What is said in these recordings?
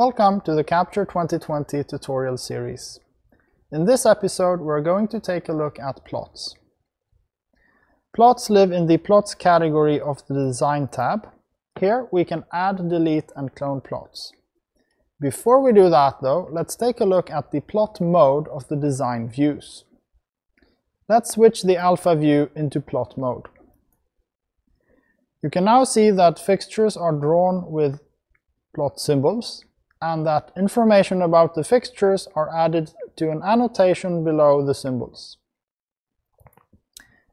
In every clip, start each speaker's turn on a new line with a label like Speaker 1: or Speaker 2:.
Speaker 1: Welcome to the Capture 2020 tutorial series. In this episode we're going to take a look at plots. Plots live in the Plots category of the Design tab. Here we can add, delete and clone plots. Before we do that though, let's take a look at the plot mode of the design views. Let's switch the alpha view into plot mode. You can now see that fixtures are drawn with plot symbols and that information about the fixtures are added to an annotation below the symbols.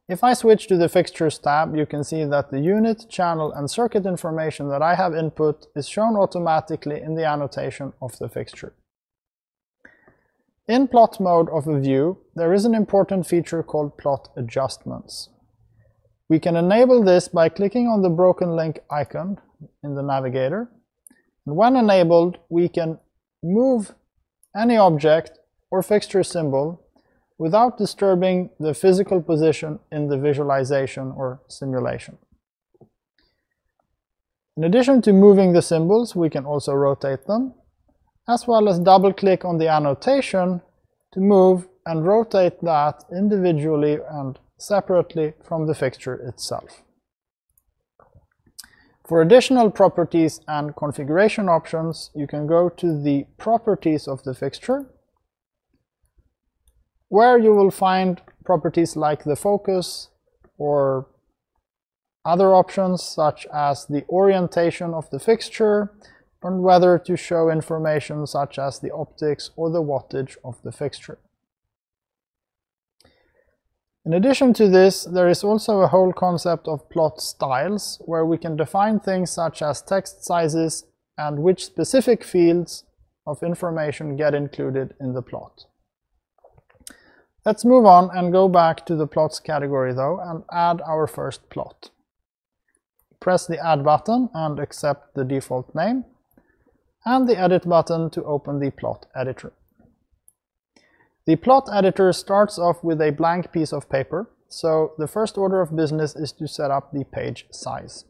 Speaker 1: If I switch to the Fixtures tab, you can see that the unit, channel and circuit information that I have input is shown automatically in the annotation of the fixture. In plot mode of a view, there is an important feature called plot adjustments. We can enable this by clicking on the broken link icon in the navigator. And when enabled, we can move any object or fixture symbol without disturbing the physical position in the visualization or simulation. In addition to moving the symbols, we can also rotate them, as well as double-click on the annotation to move and rotate that individually and separately from the fixture itself. For additional properties and configuration options, you can go to the properties of the fixture, where you will find properties like the focus or other options such as the orientation of the fixture and whether to show information such as the optics or the wattage of the fixture. In addition to this, there is also a whole concept of plot styles, where we can define things such as text sizes and which specific fields of information get included in the plot. Let's move on and go back to the plots category though and add our first plot. Press the add button and accept the default name and the edit button to open the plot editor. The plot editor starts off with a blank piece of paper, so the first order of business is to set up the page size.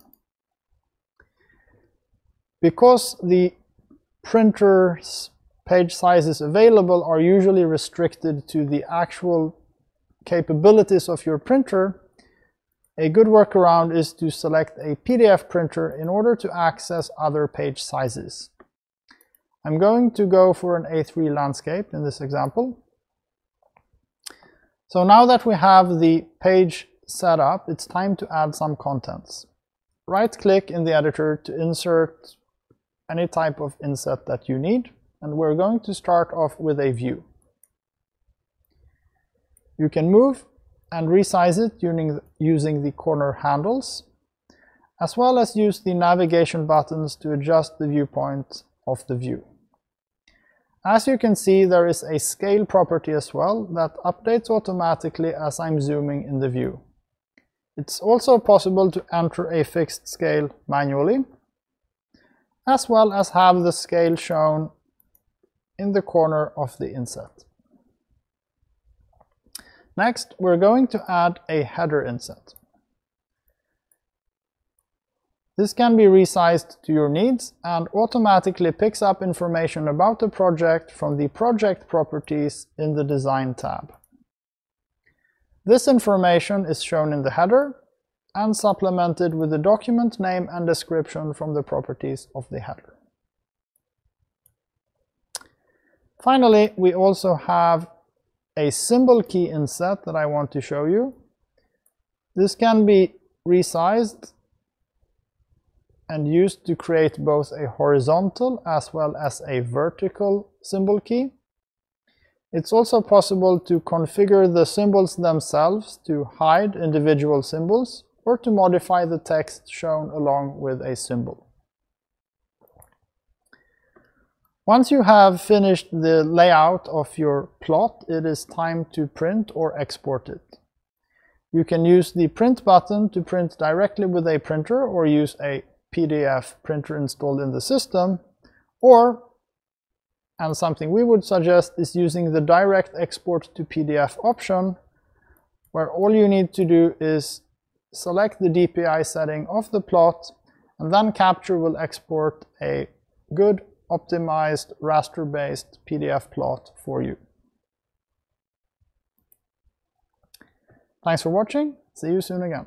Speaker 1: Because the printer's page sizes available are usually restricted to the actual capabilities of your printer, a good workaround is to select a PDF printer in order to access other page sizes. I'm going to go for an A3 landscape in this example. So now that we have the page set up, it's time to add some contents. Right-click in the editor to insert any type of inset that you need, and we're going to start off with a view. You can move and resize it using the corner handles, as well as use the navigation buttons to adjust the viewpoint of the view. As you can see, there is a scale property as well that updates automatically as I'm zooming in the view. It's also possible to enter a fixed scale manually, as well as have the scale shown in the corner of the inset. Next, we're going to add a header inset. This can be resized to your needs and automatically picks up information about the project from the project properties in the Design tab. This information is shown in the header and supplemented with the document name and description from the properties of the header. Finally, we also have a symbol key inset that I want to show you. This can be resized and used to create both a horizontal as well as a vertical symbol key. It's also possible to configure the symbols themselves to hide individual symbols or to modify the text shown along with a symbol. Once you have finished the layout of your plot, it is time to print or export it. You can use the print button to print directly with a printer or use a PDF printer installed in the system, or, and something we would suggest is using the direct export to PDF option, where all you need to do is select the DPI setting of the plot, and then Capture will export a good optimized raster-based PDF plot for you. Thanks for watching. See you soon again.